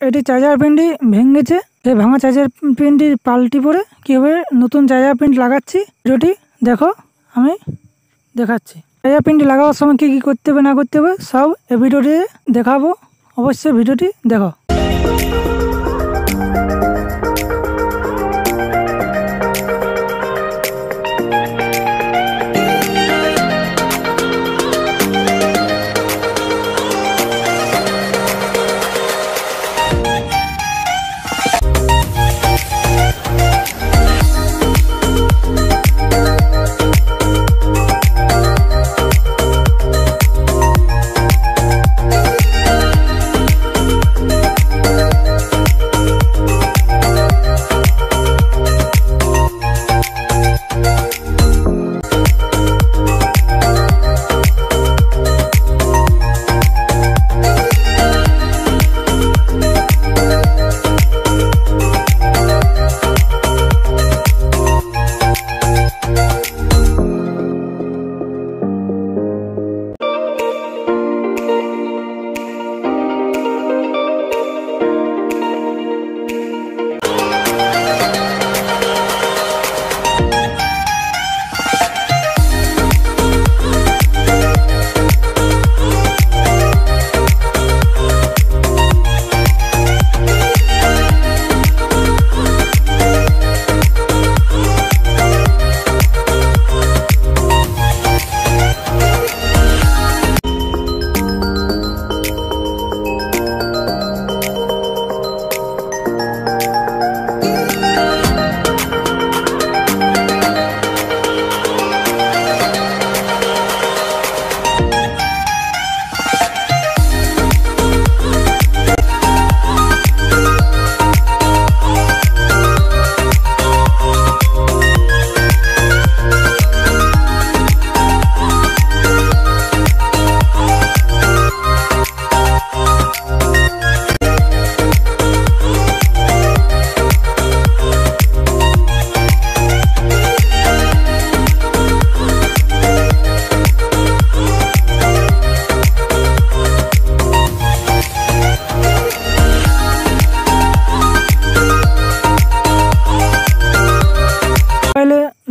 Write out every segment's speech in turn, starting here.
এটি চার্জার পিনটি ভেঙেছে। সেই ভাঙা চার্জার পিনটি পাল্টি পরে কীভাবে নতুন চার্জার পিন লাগাচ্ছি ভিডিওটি দেখো আমি দেখাচ্ছি। চার্জার পিনটি লাগাবার সময় কী কী করতে হবে না করতে হবে সব এই ভিডিওটি দেখাবো। অবশ্যই ভিডিওটি দেখো।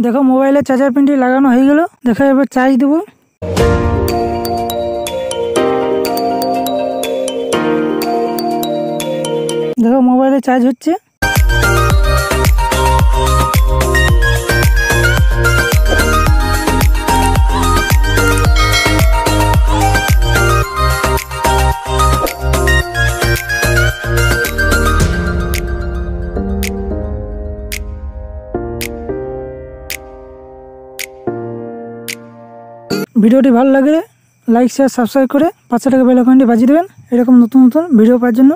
দেখো মোবাইলে চার্জার পিনটি লাগানো হয়ে গেল। দেখো এবার চার্জ দেবো। দেখো মোবাইলে চার্জ হচ্ছে। ভিডিওটি ভালো লাগলে লাইক শেয়ার সাবস্ক্রাইব করে পাঁচশো টাকা বেল বাজিয়ে দেবেন। এরকম নতুন নতুন ভিডিও পাওয়ার জন্য।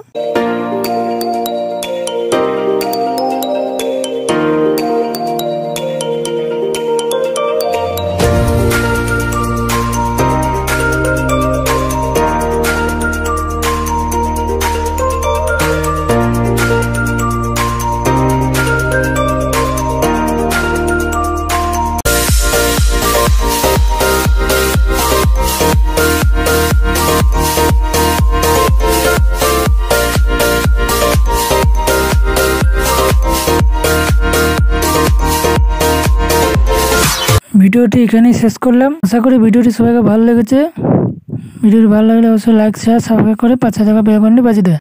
ভিডিওটি এখানেই শেষ করলাম। আশা করি ভিডিওটি সবাইকে ভালো লেগেছে। ভিডিওটি ভালো লাগলে অবশ্যই লাইক শেয়ার সাবস্ক্রাইব করে পাঁচ হাজার টাকা আইকনটি বাজিয়ে দেবে